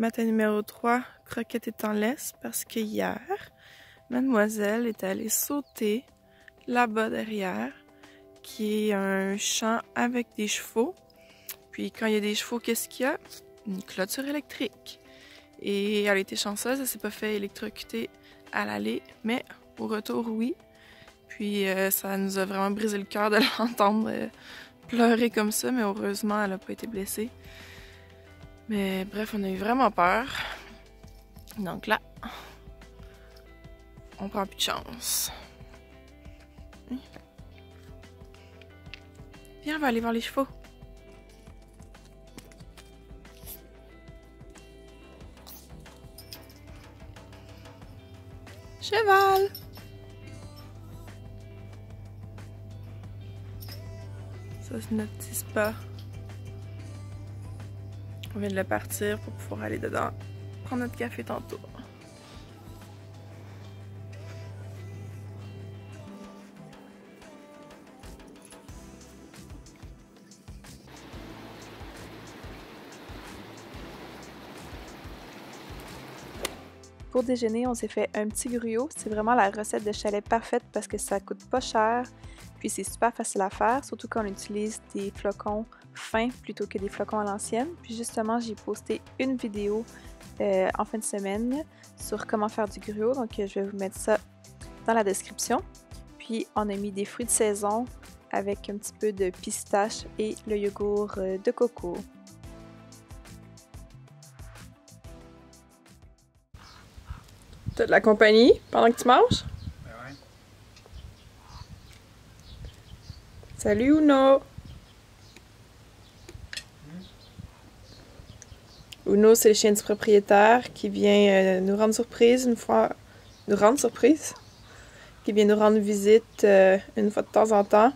Matin numéro 3, Croquette est en laisse parce que hier, Mademoiselle est allée sauter là-bas derrière, qui est un champ avec des chevaux. Puis quand il y a des chevaux, qu'est-ce qu'il y a? Une clôture électrique. Et elle été chanceuse, elle s'est pas fait électrocuter à l'aller, mais au retour, oui. Puis euh, ça nous a vraiment brisé le cœur de l'entendre euh, pleurer comme ça, mais heureusement, elle a pas été blessée. Mais bref, on a eu vraiment peur. Donc là, on prend plus de chance. Viens, on va aller voir les chevaux. Cheval! Ça, c'est notre petit spa. On vient de le partir pour pouvoir aller dedans, prendre notre café tantôt. Pour déjeuner, on s'est fait un petit gruau. C'est vraiment la recette de chalet parfaite parce que ça coûte pas cher, puis c'est super facile à faire, surtout quand on utilise des flocons fins plutôt que des flocons à l'ancienne. Puis justement, j'ai posté une vidéo euh, en fin de semaine sur comment faire du gruau, donc je vais vous mettre ça dans la description. Puis on a mis des fruits de saison avec un petit peu de pistache et le yogourt euh, de coco. T'as de la compagnie pendant que tu manges? Ben ouais. Salut Uno! Uno, c'est le chien du propriétaire qui vient euh, nous rendre surprise une fois. Nous rendre surprise? Qui vient nous rendre visite euh, une fois de temps en temps.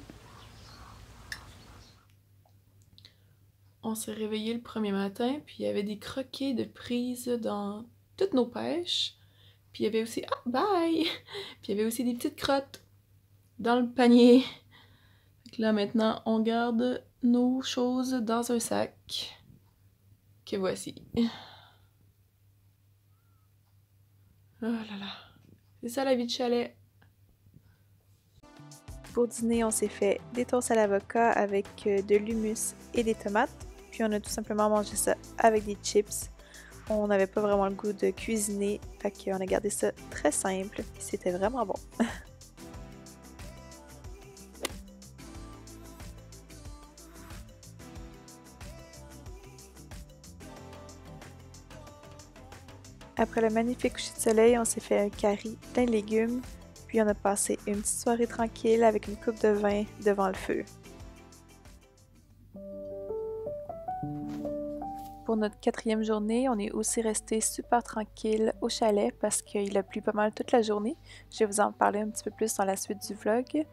On s'est réveillé le premier matin, puis il y avait des croquets de prise dans toutes nos pêches. Puis il y avait aussi. Ah, bye! Puis il y avait aussi des petites crottes dans le panier. Que là maintenant, on garde nos choses dans un sac. Que voici. Oh là là. C'est ça la vie de chalet. Pour dîner, on s'est fait des toasts à l'avocat avec euh, de l'humus et des tomates. Puis on a tout simplement mangé ça avec des chips. On n'avait pas vraiment le goût de cuisiner, fait qu'on a gardé ça très simple. C'était vraiment bon. Après le magnifique coucher de soleil, on s'est fait un curry plein de légumes, puis on a passé une petite soirée tranquille avec une coupe de vin devant le feu. Pour notre quatrième journée, on est aussi resté super tranquille au chalet parce qu'il a plu pas mal toute la journée. Je vais vous en parler un petit peu plus dans la suite du vlog.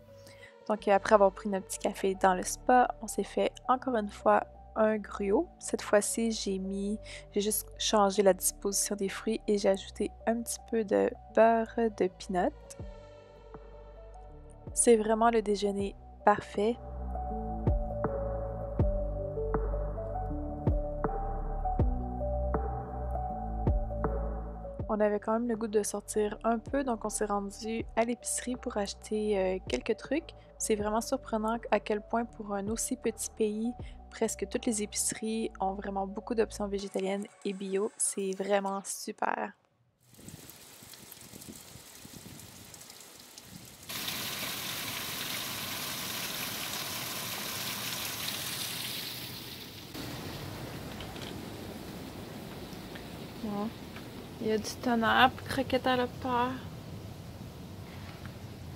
Donc après avoir pris notre petit café dans le spa, on s'est fait encore une fois un gruau. Cette fois-ci, j'ai mis, j'ai juste changé la disposition des fruits et j'ai ajouté un petit peu de beurre de peanut. C'est vraiment le déjeuner parfait. On avait quand même le goût de sortir un peu, donc on s'est rendu à l'épicerie pour acheter euh, quelques trucs. C'est vraiment surprenant à quel point pour un aussi petit pays, presque toutes les épiceries ont vraiment beaucoup d'options végétaliennes et bio. C'est vraiment super. Il y a du tonnerre, puis croquette à la peur.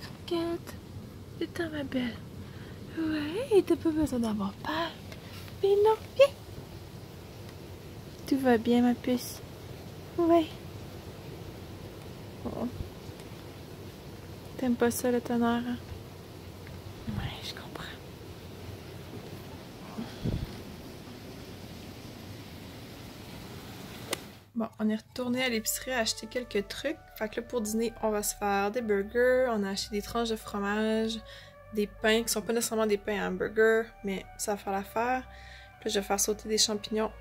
Croquette, ta ma belle. Ouais, t'as pas besoin d'avoir peur. Mais non, viens. Tout va bien, ma puce. Ouais. Oh. T'aimes pas ça, le tonnerre? Hein? Ouais, je comprends. Bon, on est retourné à l'épicerie acheter quelques trucs. Fait que là, pour dîner, on va se faire des burgers. On a acheté des tranches de fromage, des pains qui sont pas nécessairement des pains à hamburger, mais ça va faire l'affaire. Puis je vais faire sauter des champignons,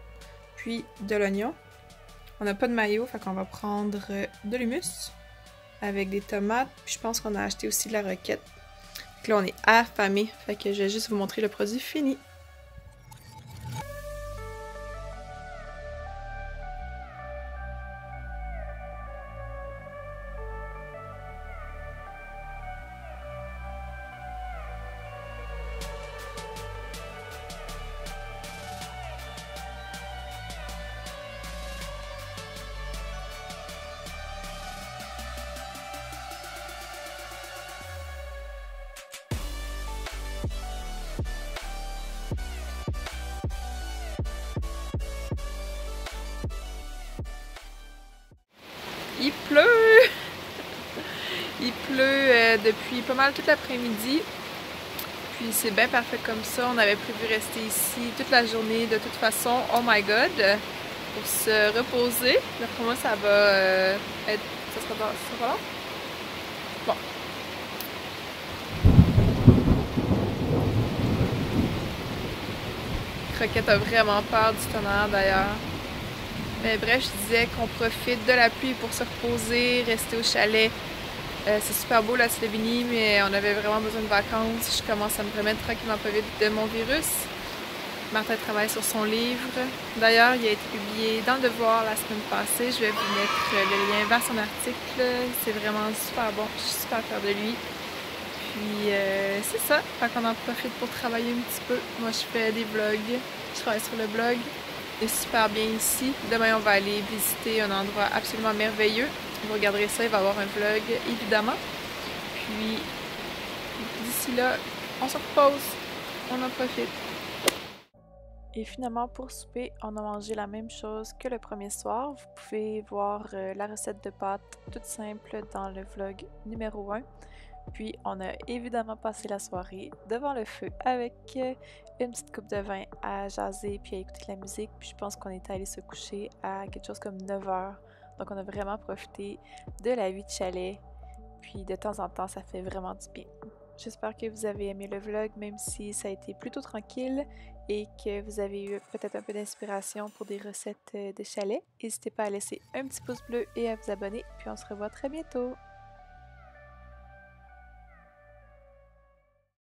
puis de l'oignon. On n'a pas de maillot, fait qu'on va prendre euh, de l'humus avec des tomates. Puis je pense qu'on a acheté aussi de la roquette. Donc là, on est affamé. Fait que je vais juste vous montrer le produit fini. Il pleut! Il pleut euh, depuis pas mal toute l'après-midi. Puis c'est bien parfait comme ça. On avait prévu rester ici toute la journée de toute façon. Oh my god! Pour se reposer. D'après moi, ça va euh, être. Ça sera, pas, ça? Bon. Croquette a vraiment peur du tonnerre d'ailleurs. Bref, je disais qu'on profite de la pluie pour se reposer, rester au chalet. Euh, c'est super beau la Slovénie, mais on avait vraiment besoin de vacances. Je commence à me remettre tranquillement pas vite de mon virus. Martin travaille sur son livre. D'ailleurs, il a été publié dans Le Devoir la semaine passée. Je vais vous mettre le lien vers son article. C'est vraiment super bon. Je suis super fière de lui. Puis euh, c'est ça. Fait qu'on en profite pour travailler un petit peu. Moi, je fais des vlogs. Je travaille sur le blog. C'est super bien ici. Demain, on va aller visiter un endroit absolument merveilleux. Vous regarderez ça, il va y avoir un vlog, évidemment. Puis, d'ici là, on se repose, on en profite. Et finalement, pour souper, on a mangé la même chose que le premier soir. Vous pouvez voir euh, la recette de pâtes toute simple dans le vlog numéro 1. Puis on a évidemment passé la soirée devant le feu avec euh, une petite coupe de vin à jaser puis à écouter la musique. Puis je pense qu'on est allé se coucher à quelque chose comme 9 heures. Donc on a vraiment profité de la vie de chalet. Puis de temps en temps, ça fait vraiment du bien. J'espère que vous avez aimé le vlog, même si ça a été plutôt tranquille et que vous avez eu peut-être un peu d'inspiration pour des recettes euh, de chalet. N'hésitez pas à laisser un petit pouce bleu et à vous abonner, puis on se revoit très bientôt.